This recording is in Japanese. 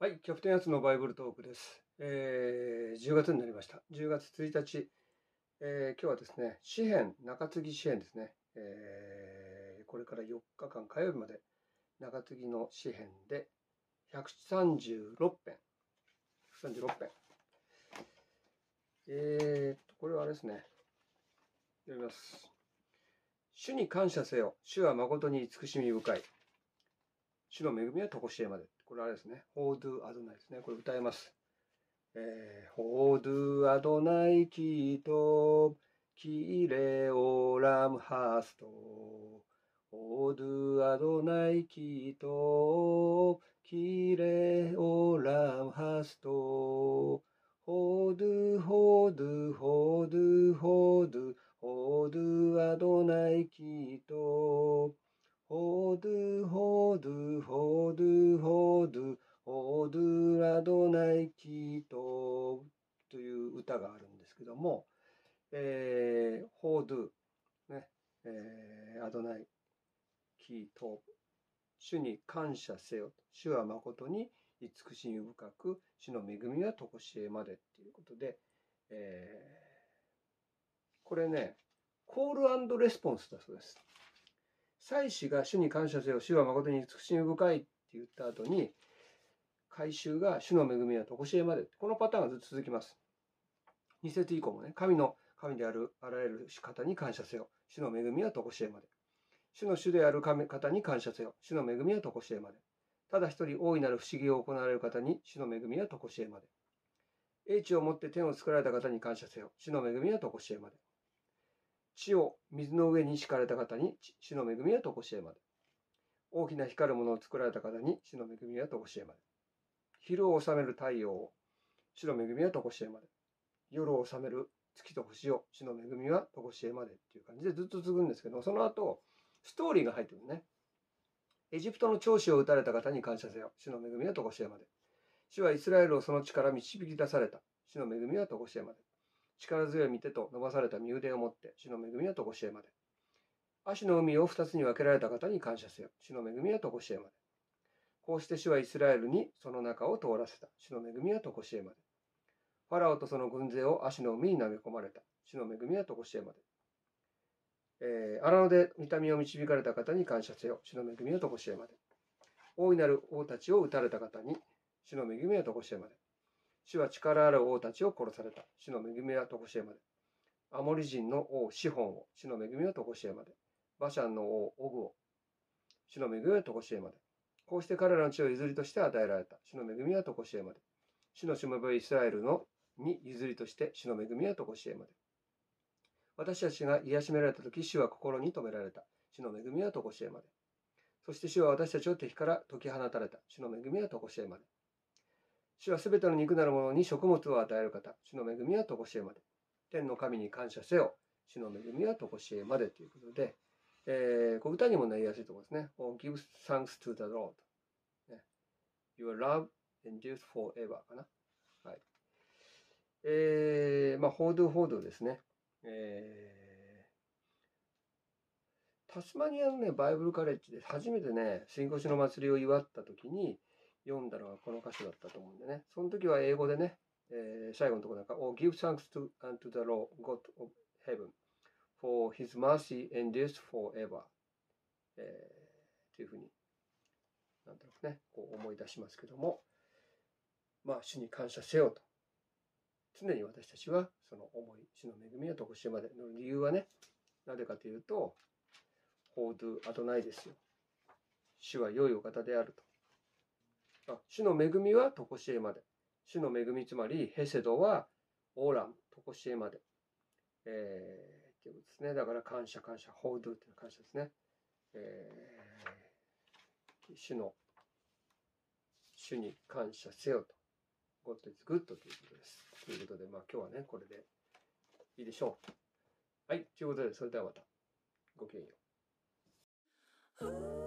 はい、キャプテンやつのバイブルトークです。えー、10月になりました。10月1日、えー今日はですね、詩編、中継ぎ詩編ですね。えーこれから4日間火曜日まで中継ぎの詩編で136編。136編。えーと、これはあれですね。読みます。主に感謝せよ。主は誠に慈しみ深い。主の恵みは常しえまで。これあれですね。ホードゥアドナイですね。これ歌えます。えー、הודו לאדוני כי טוב כי לעולם חסדו הודו לאדוני כי טוב כי לעולם חסדו הודו הודו הודו הודו הודו לאדוני כי טובホードゥホードホドゥホードゥホードゥアドナイキトという歌があるんですけども、えー、ホードゥ、ね、えー、アドナイキト主に感謝せよ。主は誠に慈しみ深く、主の恵みは常しえまでっていうことで、えー、これね、コールレスポンスだそうです。祭司が主に感謝せよ、主は誠に慈しみ深いっ言った後に、回収が主の恵みは常しえまで。このパターンがずっと続きます。2節以降もね、神の神であるあらゆる方に感謝せよ。主の恵みは常しえまで。主の主である神方に感謝せよ。主の恵みは常しえまで。ただ一人大いなる不思議を行われる方に主の恵みは常しえまで。英知をもって天を作られた方に感謝せよ。主の恵みは常しえまで。地を水の上に敷かれた方に主の恵みは常しえまで。大きな光るものを作られた方に主の恵みは常しえまで。昼を治める太陽を主の恵みは常しえまで。夜を治める月と星を主の恵みは常しえまでっていう感じでずっと続くんですけど、その後、ストーリーが入ってるね。エジプトの長子を打たれた方に感謝せよ。主の恵みは常しえまで。主はイスラエルをその地から導き出された。主の恵みは常しえまで。力強い御手と伸ばされた身腕を持って、主の恵みは常しえまで。足の海を二つに分けられた方に感謝せよ。主の恵みは常しえまで。こうして主はイスラエルにその中を通らせた。主の恵みは常しえまで。ファラオとその軍勢を足の海に投げ込まれた。主の恵みは常しえまで。えー、荒野で見た目を導かれた方に感謝せよ。主の恵みは常しえまで。大いなる王たちを撃たれた方に、主の恵みは常しえまで。主は力ある王たちを殺された。主の恵みは常しえまで。アモリ人の王シホンを、主の恵みは常しえまで。バシャンの王オグを、主の恵みは常しえまで。こうして彼らの地を譲りとして与えられた。主の恵みは常しえまで。主のしもべイスラエルのに譲りとして、主の恵みは常しえまで。私たちが癒しめられたとき、主は心に留められた。主の恵みは常しえまで。そして主は私たちを敵から解き放たれた。主の恵みは常しえまで。主はすべての肉なるものに食物を与える方。主の恵みは常しえまで。天の神に感謝せよ。主の恵みは常しえまでということで、えー、こう歌にもなりやすいところですね。Oh, give thanks to the Lord、ね。Your love endures forever かな。はい。えー、まあ、報道報道ですね。えー、タスマニアのね、バイブルカレッジで初めてね、新越の祭りを祝った時に読んだのがこの歌詞だったと思うんでね。その時は英語でね、えー、最後のところなんか、Oh, give thanks to, unto the Lord, God of heaven, for his mercy endures forever. えー、というふうに、なんだろうね、こう思い出しますけども、まあ、主に感謝せよと。常に私たちはその思い、主の恵みは常しえまでの理由はね、なぜかというと、ホードゥアドナイですよ。主は良いお方であると。あ主の恵みは常しえまで。主の恵み、つまりヘセドはオーラム、常しえまで。えー、ということですね。だから感謝感謝、ホードゥっていう感謝ですね。えー、主の、主に感謝せよと。God is good ということです。ということで、まあ今日はね、これでいいでしょう。はい、ということで、それではまた。ごきげんよう。